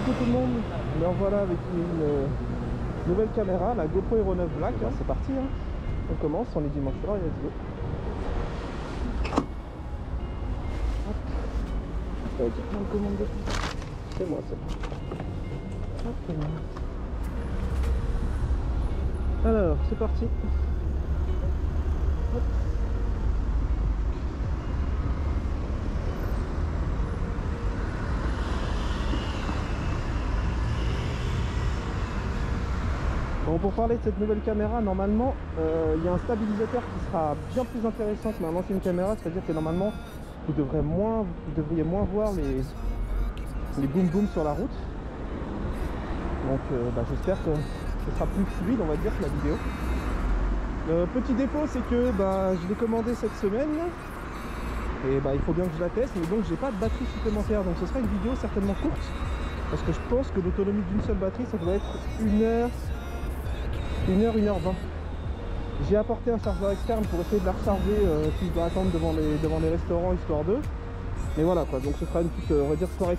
Coucou tout le monde, me revoilà avec une euh, nouvelle caméra, la GoPro Hero 9 Black, hein, c'est parti, hein. on commence, on est dimanche soir et let's go. Hop. C'est moi ça. Hop. Alors, c'est parti. Hop. Pour parler de cette nouvelle caméra, normalement, euh, il y a un stabilisateur qui sera bien plus intéressant que ma ancienne caméra, c'est-à-dire que normalement, vous, devrez moins, vous devriez moins voir les, les boom boom sur la route. Donc, euh, bah, j'espère que ce sera plus fluide, on va dire, que la vidéo. Le petit défaut, c'est que bah, je l'ai commandé cette semaine. Et bah, il faut bien que je la teste, mais donc j'ai pas de batterie supplémentaire. Donc ce sera une vidéo certainement courte. Parce que je pense que l'autonomie d'une seule batterie, ça doit être une heure 1h, 1h20. J'ai apporté un chargeur externe pour essayer de la recharger euh, si je dois attendre devant les, devant les restaurants histoire d'eux. Mais voilà quoi, donc ce sera une petite, euh, on va dire, soirée.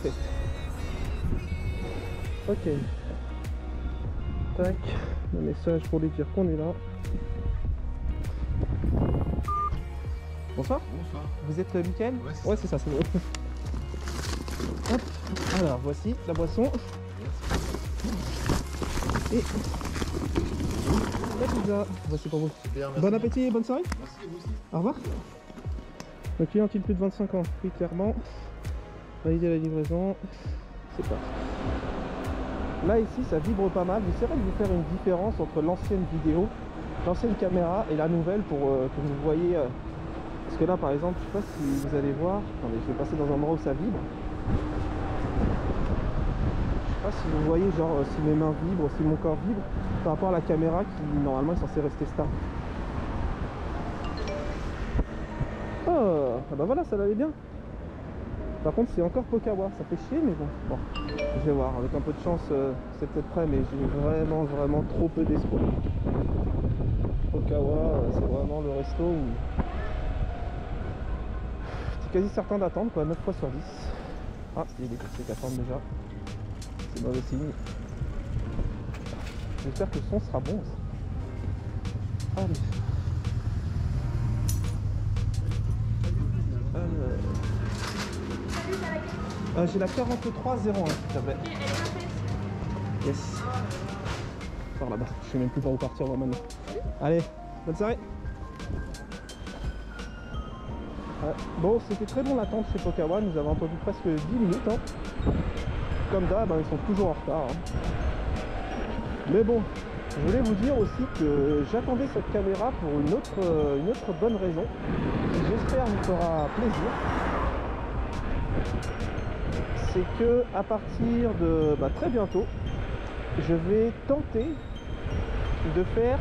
Ok. Tac, le message pour lui dire qu'on est là. Bonsoir, Bonsoir. vous êtes euh, Mickaël Ouais, c'est Ouais, c'est ça, c'est bon. Hop, alors voici la boisson. Et la pizza. Voici pour vous. Super, merci. Bon appétit et bonne soirée. Merci, vous aussi. Au revoir. Le client a-t-il plus de 25 ans Oui, clairement. Valider la livraison. C'est parti. Là, ici, ça vibre pas mal. J'essaierai de vous faire une différence entre l'ancienne vidéo, l'ancienne caméra et la nouvelle pour euh, que vous voyez. euh, parce que là, par exemple, je sais pas si vous allez voir. Attendez, je vais passer dans un endroit où ça vibre. Sais pas si vous voyez, genre, euh, si mes mains vibrent, si mon corps vibre, par rapport à la caméra qui, normalement, est censée rester stable. Oh, ah bah voilà, ça allait bien. Par contre, c'est encore Pokawa, ça fait chier, mais bon. Bon, je vais voir. Avec un peu de chance, euh, c'est peut-être prêt, mais j'ai vraiment, vraiment trop peu d'espoir. Pokawa, euh, c'est vraiment le resto où. C'est quasi certain d'attendre, quoi, 9 fois sur 10. Ah, il coursiers qui attendent déjà. C'est mauvais signe. J'espère que le son sera bon aussi. Allez. Euh, euh, J'ai la 4301, s'il te plaît. Yes. Par là-bas. Je sais même plus par où partir moi maintenant. Allez, bonne soirée. Ouais. Bon, c'était très long l'attente chez Pokawa. Nous avons entendu presque 10 minutes. hein. Comme d'hab, hein, ils sont toujours en retard. hein. Mais bon, je voulais vous dire aussi que j'attendais cette caméra pour une autre, euh, une autre bonne raison. qui, J'espère vous fera plaisir. C'est que à partir de bah, très bientôt, je vais tenter de faire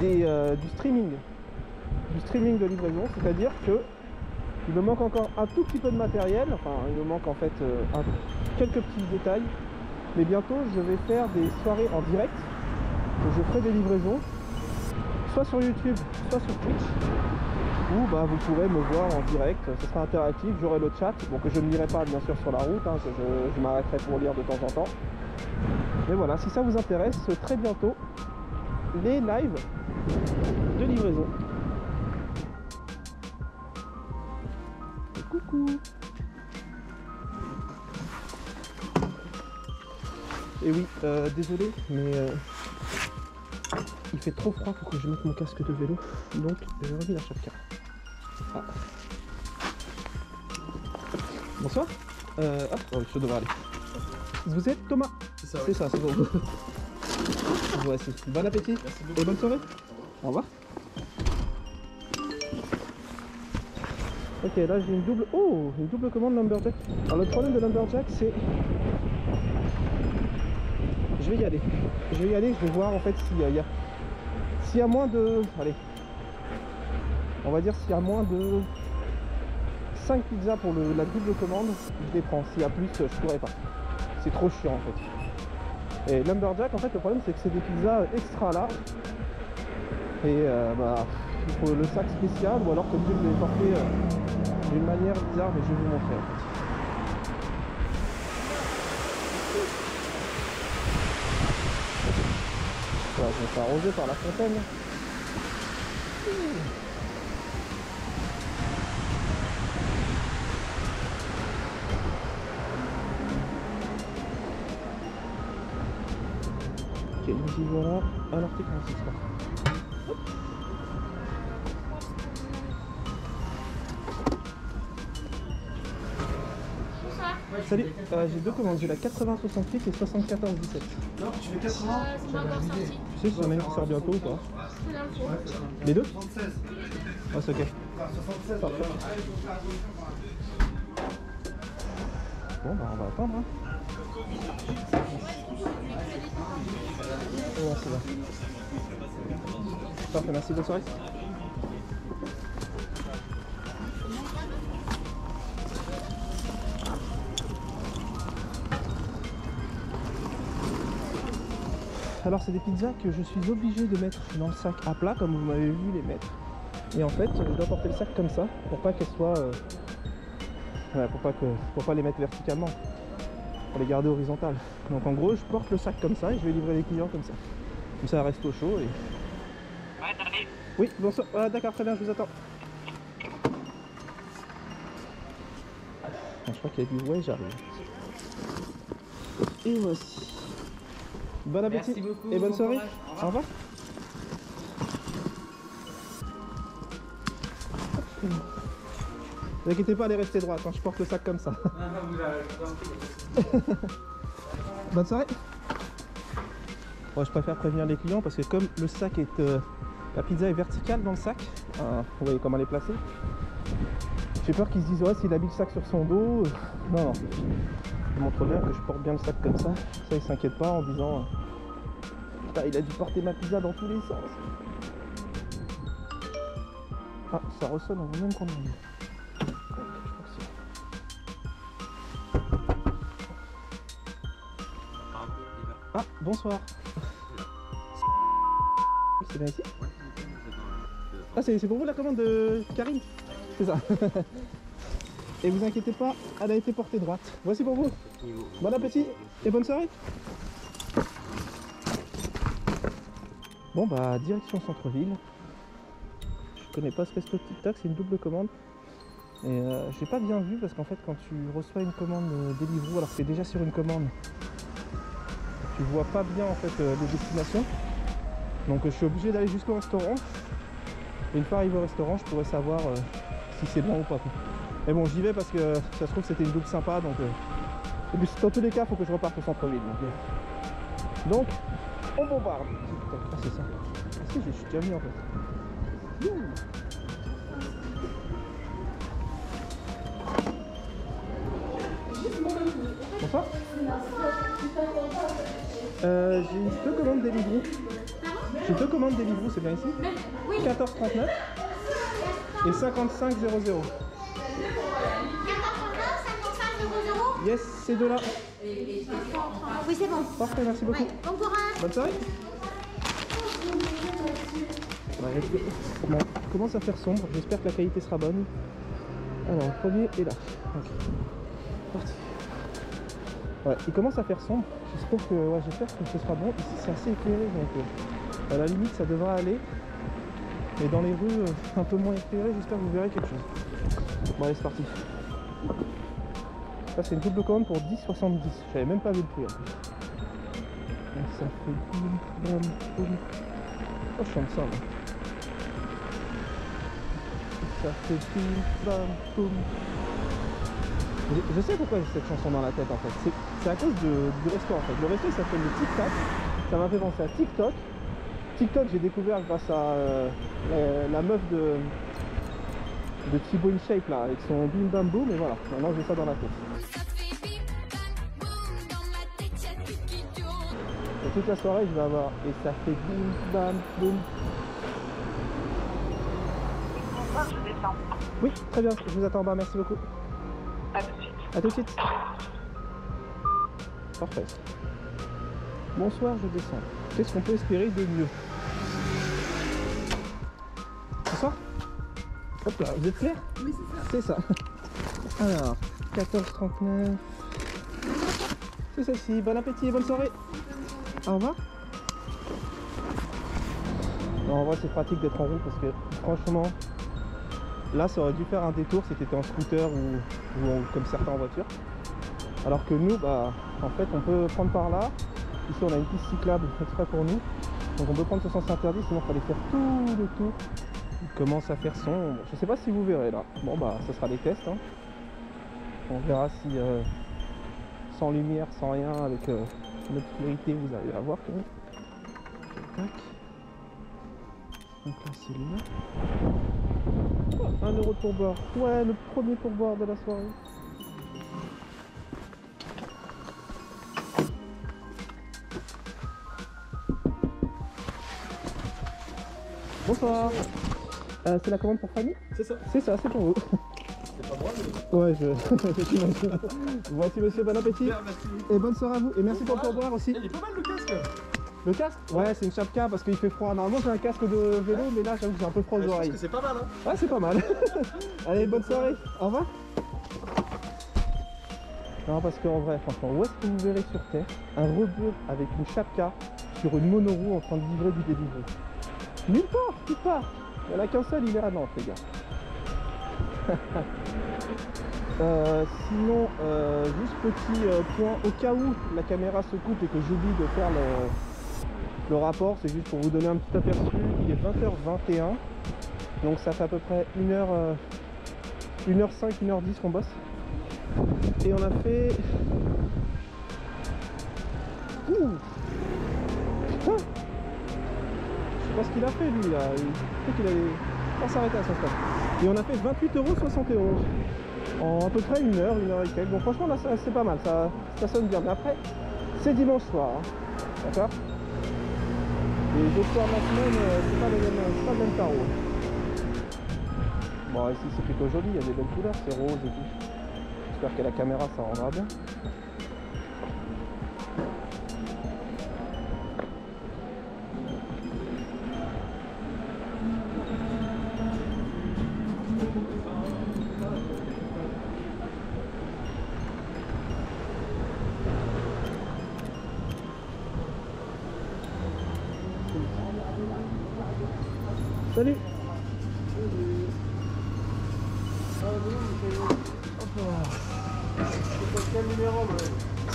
des, euh, du streaming. Du streaming de livraison, c'est-à-dire que il me manque encore un tout petit peu de matériel, enfin il me manque en fait euh, un- quelques petits détails, mais bientôt je vais faire des soirées en direct je ferai des livraisons, soit sur YouTube, soit sur Twitch, où bah, vous pourrez me voir en direct, ce sera interactif, j'aurai le chat, bon que je ne lirai pas bien sûr sur la route, hein, je m'arrêterai pour lire de temps en temps. Mais voilà, si ça vous intéresse, très bientôt, les lives de livraison. Et oui, euh, désolé, mais euh, il fait trop froid pour que je mette mon casque de vélo, donc j'ai remis la chapka. Ah. Bonsoir. Euh, ah, oh, je devrais aller. Vous êtes Thomas C'est ça, C'est ça, c'est bon. Voici. Bon appétit Merci et bonne soirée. Au revoir. Ok, là j'ai une double. Oh, une double commande Lumberjack. Alors le problème de Lumberjack, c'est. Je vais y aller. Je vais y aller, je vais voir en fait s'il y a. S'il y a moins de. Allez. On va dire s'il y a moins de 5 pizzas pour le- la double commande, je les. S'il y a plus, je pourrais pas. C'est trop chiant en fait. Et Lumberjack, en fait, le problème c'est que c'est des pizzas extra larges. Et euh, bah, il faut le sac spécial ou alors t'es obligé de les porter euh, d'une manière bizarre, mais je vais vous montrer On va arrosé par la fontaine. Ok, nous y voilà Alors, t'es comment à l'article 6. Salut, euh, j'ai deux commandes, j'ai la 8068 et 7417. Non, tu fais 80 Euh, c'est pas encore sorti. Tu sais si y'en a une qui sort bientôt ou pas C'est l'info. Les deux 76. Ah c'est ok. Enfin, 76. Parfait. Bon bah on va attendre hein. Oh, c'est là. Parfait, merci, bonne soirée. Alors c'est des pizzas que je suis obligé de mettre dans le sac à plat comme vous m'avez vu les mettre. Et en fait je dois porter le sac comme ça pour pas qu'elles soient... euh, pour, pas que... pour pas les mettre verticalement. Pour les garder horizontales. Donc en gros je porte le sac comme ça et je vais livrer les clients comme ça. Comme ça reste au chaud et... Oui, bonsoir. Ah, D'accord, très bien, je vous attends. Ah, je crois qu'il y a du ouais, j'arrive. Et voici. Bon appétit Merci beaucoup, et bonne bon soirée. courage. Au revoir. Ne vous inquiétez pas, allez rester droite, hein, je porte le sac comme ça. Bonne soirée. Bon, je préfère prévenir les clients parce que comme le sac est... euh, la pizza est verticale dans le sac, euh, vous voyez comment elle est placée. J'ai peur qu'ils se disent ouais s'il a mis le sac sur son dos. euh, non non. Je montre bien que je porte bien le sac comme ça. Ça ils s'inquiètent pas en disant euh, il a dû porter ma pizza dans tous les sens. Ah ça ressonne avant même qu'on Ah, bonsoir. C'est bien ici? Ah, c'est pour vous la commande de Karine? C'est ça. Et vous inquiétez pas, elle a été portée droite. Voici pour vous. Bon appétit et bonne soirée. Bon bah direction centre-ville. Je connais pas ce resto TikTok, c'est une double commande. Et euh, j'ai pas bien vu parce qu'en fait quand tu reçois une commande euh, Deliveroo alors que t'es déjà sur une commande, tu vois pas bien en fait euh, les destinations. Donc je suis obligé d'aller jusqu'au restaurant. Et une fois arrivé au restaurant, je pourrais savoir euh, si c'est bon ou pas. Mais bon, j'y vais parce que ça se trouve c'était une double sympa. Donc, euh, et puis, dans tous les cas, il faut que je reparte au centre-ville. Donc, euh, donc, on bombarde. Ah, c'est ça. Ah, si, je suis déjà mis en fait? Youhou. Bonsoir. Euh, j'ai deux commandes Deliveroo. J'ai deux commandes Deliveroo, c'est bien ici? Oui. 14,39 et 55,00. 14,50, 55 euros. Yes, ces deux-là. Oui, c'est bon. Parfait, merci beaucoup. Ouais, bon courage. Bonne soirée. Ouais. Bon, il commence à faire sombre, j'espère que la qualité sera bonne. Alors, le premier est là. Parti. Ouais, il commence à faire sombre. J'espère que, ouais, j'espère que ce sera bon. Ici, c'est assez éclairé, donc euh, à la limite, ça devra aller. Mais dans les rues euh, un peu moins éclairées, j'espère que vous verrez quelque chose. Bon, allez, c'est parti. Ça, c'est une double commande pour 10,70. J'avais même pas vu le prix. Et ça fait. Oh, je chante ça. Ça fait boum. Je, sais pourquoi j'ai cette chanson dans la tête en fait. C'est- à cause de- du resto en fait. Le resto s'appelle le Tic Tac. Ça m'a fait penser à TikTok. TikTok j'ai découvert grâce à euh, la meuf de, de Thibaut InShape là avec son bim bam boum et voilà. Maintenant j'ai ça dans la tourne. Et toute la soirée, je vais avoir. Et ça fait bim, bam, boum. Bonsoir, je descends. Oui, très bien, je vous attends en bas, merci beaucoup. À tout de suite. A tout de suite. Parfait. Bonsoir, je descends. Qu'est-ce qu'on peut espérer de mieux? Hop là, vous êtes clair Oui, c'est ça. C'est ça. Alors, 14,39. C'est celle-ci. Bon appétit et bonne soirée. Au revoir. Non, en vrai, c'est pratique d'être en roue parce que franchement, là, ça aurait dû faire un détour si t'étais en scooter ou, comme certains en voiture. Alors que nous, bah, en fait, on peut prendre par là. Ici, on a une piste cyclable exprès pour nous. Donc, on peut prendre ce sens interdit, sinon, il fallait faire tout le tour. Il commence à faire son. Je sais pas si vous verrez là. Bon, bah, ça sera des tests. hein. On verra si euh, sans lumière, sans rien, avec euh, l'obscurité, vous arrivez à voir quand. Tac. Donc là, c'est là. Oh, un euro de pourboire. Ouais, le premier pourboire de la soirée. Bonsoir. Euh, c'est la commande pour Fanny C'est ça. C'est ça, c'est pour vous. C'est pas moi, mais. Ouais, je. Voici monsieur, bon appétit. merci. Et bonne soirée à vous. Et merci pour le pourboire aussi. Il est pas mal le casque. Le casque? Ouais, c'est une chapka parce qu'il fait froid. Normalement, j'ai un casque de vélo, mais là, j'avoue que j'ai un peu froid aux oreilles. c'est pas mal, hein. Ouais, c'est pas mal. Allez, bonne soirée. Au revoir. Non, parce qu'en vrai, franchement, où est-ce que vous verrez sur Terre un rebeu avec une chapka sur une monoroue en train de livrer du délivré Nulle part, nulle part. Il n'y en a qu'un seul, il est à Nantes, les gars. Euh, sinon, euh, juste petit euh, point, au cas où la caméra se coupe et que j'oublie de faire le, rapport, c'est juste pour vous donner un petit aperçu. Il est 20h21, donc ça fait à peu près 1h, 1h05, 1h10 qu'on bosse. Et on a fait... Ouh ce qu'il a fait lui là. Il... Qu'il allait pas s'arrêter à son stade. Et on a fait 28,71€ en à peu près une heure, une heure et quelques. Bon franchement là c'est pas mal, ça, ça sonne bien. Mais après, c'est dimanche soir. hein. D'accord? Les autres soirs la semaine, euh, c'est pas, le même- c'est pas le même tarot. Bon ici c'est plutôt joli, il y a des belles couleurs, c'est rose et tout. J'espère que la caméra ça rendra bien.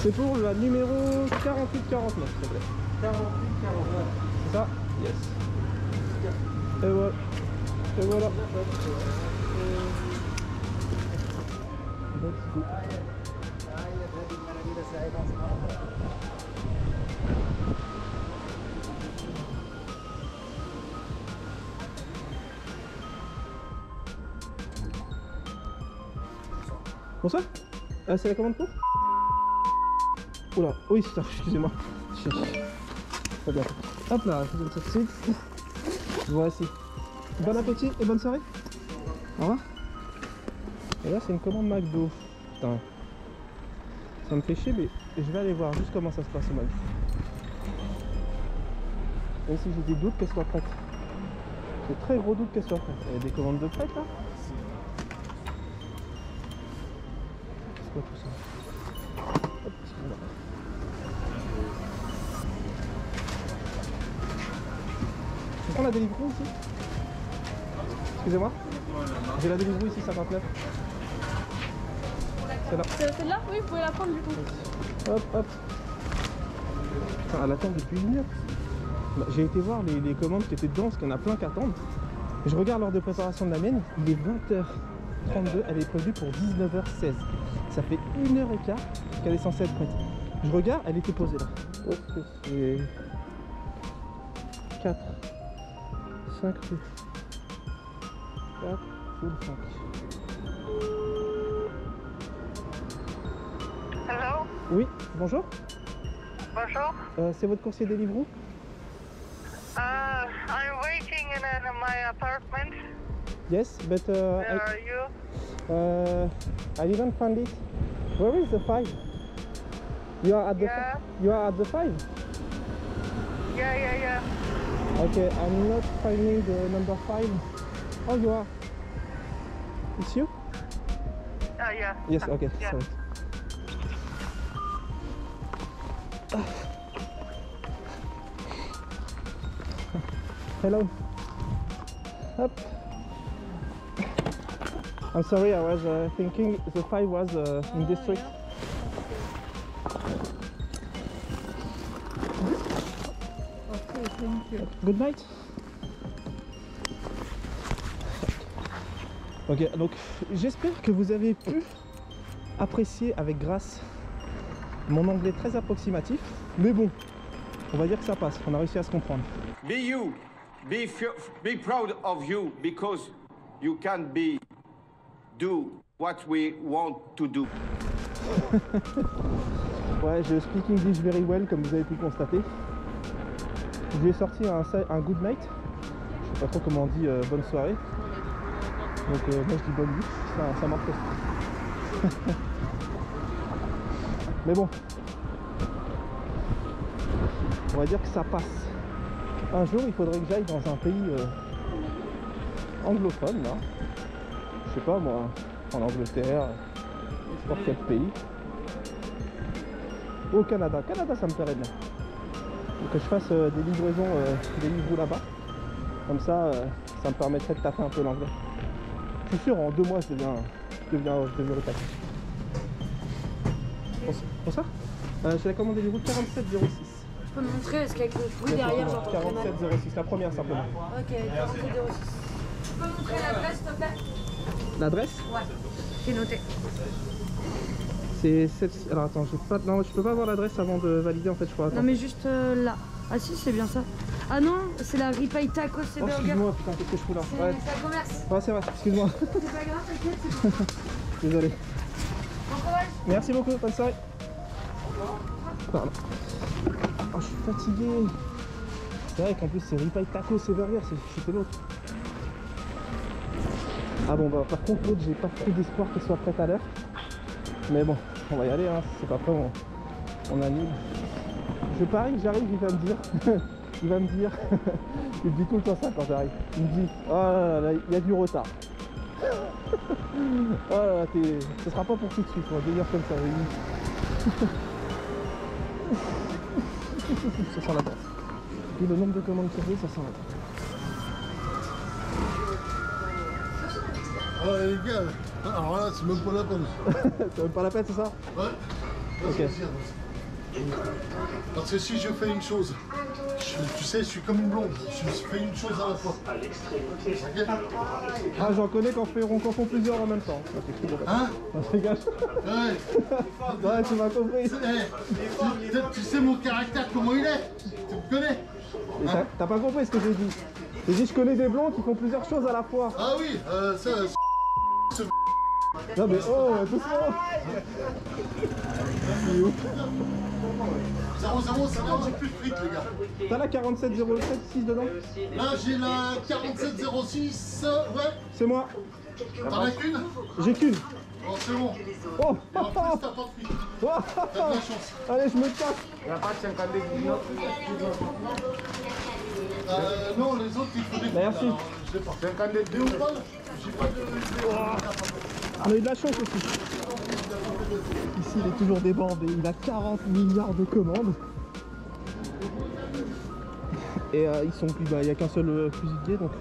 C'est pour la numéro 4849 s'il te plaît. 48, 49. C'est ça Yes. Et voilà. Et voilà. Let's go. Bonsoir euh, C'est la commande pour? Oula, oui, excusez-moi. Hop là, je vous donne. Voici. Bon appétit et bonne soirée. Au revoir. Et là, c'est une commande McDo. Putain. Ça me fait chier, mais je vais aller voir juste comment ça se passe au McDo. Même si j'ai des doutes qu'elle soit prête. J'ai très gros doutes qu'elle soit prête. Des commandes de prête là? C'est quoi tout ça? La Deliveroo ici Excusez-moi J'ai la Deliveroo ici, 59. C'est là. C'est celle-là Oui, vous pouvez la prendre du coup. Hop, hop. Putain, elle attend depuis une heure. Bah, J'ai été voir les, les commandes qui étaient dedans, parce qu'il y en a plein qui attendent. Je regarde l'heure de préparation de la mienne, il est 20h32, elle est prévue pour 19h16. Ça fait une heure et quart qu'elle est censée être prête. Je regarde, elle était posée là. Oh, c'est 4, 5 rues. 4, full 5. Hello, Oui, bonjour. bonjour. Euh, c'est votre coursier Deliveroo? Uh, I'm waiting in, uh, my apartment. Yes, but uh, Where I, are you? Uh, I didn't find it. Where is the five? You are at the Yeah. you are at the five. Yeah, yeah, yeah. Okay, I'm not finding the number five. Oh, you are. It's you? Oh, yeah. Yes. Uh, Okay. Yeah. Sorry. Hello. hop. I'm sorry, I was uh, thinking the five was uh, in district. Good night. Ok, donc j'espère que vous avez pu apprécier avec grâce mon anglais très approximatif. Mais bon, on va dire que ça passe, on a réussi à se comprendre. Be you. Be, be proud of you because you can be do what we want to do. Ouais, je speak English very well, comme vous avez pu constater. Je lui ai sorti un, good night. Je sais pas trop comment on dit euh, bonne soirée. Donc euh, moi je dis bonne nuit, ça, ça aussi. Mais bon. On va dire que ça passe. Un jour il faudrait que j'aille dans un pays euh, anglophone là. Je sais pas moi, en Angleterre, n'importe quel pays. Au Canada. Canada, ça me plairait bien. Que je fasse euh, des livraisons, euh, des livres là-bas. Comme ça, euh, ça me permettrait de taper un peu l'anglais. Je suis sûr, en deux mois, je deviens, je deviens, je deviens le taper. Pour, pour ça euh, J'ai la commande des livres 4706. Je peux me montrer parce qu'avec le bruit derrière j'entends très mal. 4706, la première simplement. Ok, 4706. Tu peux me montrer l'adresse s'il te plaît? L'adresse? Ouais, j'ai noté. C'est celle-ci. Alors attends, j'ai pas... non, je peux pas avoir l'adresse avant de valider en fait, je crois. Attends. Non mais juste euh, là. Ah si, c'est bien ça. Ah non, c'est la Ripaille Tacos et Oh, Burger. excuse-moi, putain, qu'est-ce que je fous là C'est Ouais, c'est commerce. ouais c'est vrai, excuse-moi. C'est pas grave, t'inquiète. Désolé. Bon courage. Merci beaucoup, bonne soirée. Pardon. Oh, je suis fatigué. C'est vrai qu'en plus c'est ripaille tacos et burger, c'est c'était l'autre. Ah bon bah par contre l'autre j'ai pas trop d'espoir qu'il soit prêt à l'heure. Mais bon, on va y aller, hein. c'est pas prêt on, on annule. Je parie que j'arrive, il va me dire. il va me dire. il me dit tout le temps ça quand j'arrive. Il me dit Oh là là, il y a du retard. oh là là, ce sera pas pour tout de suite, on va dire comme ça. ça sent la danse. Puis le nombre de commandes a, ça sent la danse. Ah les gars, alors là c'est même pas la peine. C'est même pas la peine, c'est ça Ouais. Ok. Vas-y, vas-y. Parce que si je fais une chose, je- tu sais, je suis comme une blonde, je fais une chose à la fois. Ah, j'en connais qu'on fait, qu'on font plusieurs en même temps. Hein rigole. Ouais. Ouais, tu m'as compris. Eh, tu, tu- sais mon caractère, comment il est Tu me connais Mais t'as- pas compris ce que j'ai dit. J'ai dit je connais des blonds qui font plusieurs choses à la fois. Ah oui, euh, ça, Non mais oh, doucement 0-0, ça va, j'ai plus de fric, les gars. T'as la 4707 6 dedans Là, j'ai la 4706, ouais. C'est moi. T'en as qu'une J'ai qu'une. Bon, c'est bon. Oh, Et en plus, t'as pas de fric. oh, T'as de la chance. Allez, je me casse. Euh, non, les autres, il faut des Merci. Alors, Je sais pas. 52 ou pas J'ai pas de. On a eu de la chance aussi. Ici, il est toujours débordé. Il a 40 milliards de commandes. Et euh, ils sont plus. bah, Il n'y a qu'un seul euh, cuisinier, donc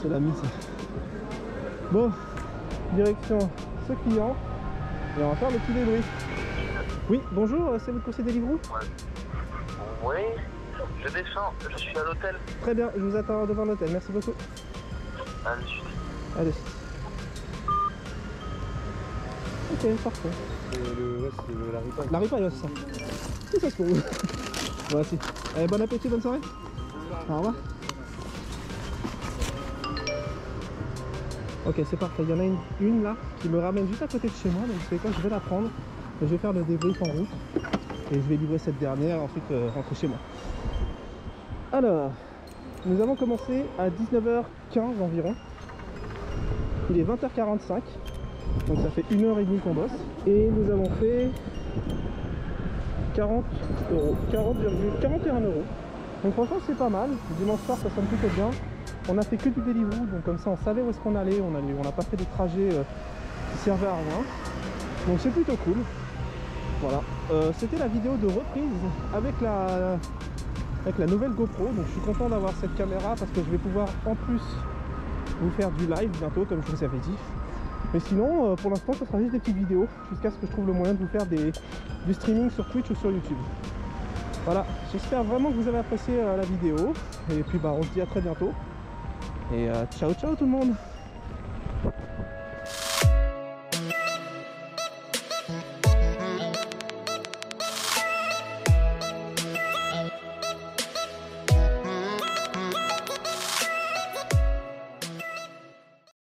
c'est la mise. Bon, direction ce client. Et on va faire le petit débrief. Oui, bonjour, euh, c'est votre conseiller Deliveroo Oui, je descends, je suis à l'hôtel. Très bien, je vous attends devant l'hôtel. Merci beaucoup. Allez, je suis- Allez. Ok, parfait. La ripaille, ouais, c'est ça. C'est ça ce qu'on veut. Voici. Allez, bon appétit, bonne soirée. Au revoir. Ok, c'est parfait. Il y en a une, une là qui me ramène juste à côté de chez moi. Donc, savez quoi, je vais la prendre. Je vais faire le débrief en route. Et je vais livrer cette dernière, ensuite euh, rentrer chez moi. Alors, nous avons commencé à 19h15 environ. Il est 20h45. Donc ça fait une heure et demie qu'on bosse. Et nous avons fait 40 euros. 40, 41 euros. Donc franchement c'est pas mal. Dimanche soir ça sonne plutôt bien. On a fait que du Deliveroo, donc comme ça on savait où est-ce qu'on allait. On n'a pas fait des trajets euh, qui servaient à rien. Donc c'est plutôt cool. Voilà. Euh, C'était la vidéo de reprise avec la, avec la nouvelle GoPro. Donc je suis content d'avoir cette caméra parce que je vais pouvoir en plus vous faire du live bientôt, comme je vous avais dit. Mais sinon, euh, pour l'instant, ce sera juste des petites vidéos jusqu'à ce que je trouve le moyen de vous faire des, du streaming sur Twitch ou sur YouTube. Voilà, j'espère vraiment que vous avez apprécié euh, la vidéo. Et puis, bah, on se dit à très bientôt. Et euh, ciao, ciao tout le monde